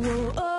whoa, oh.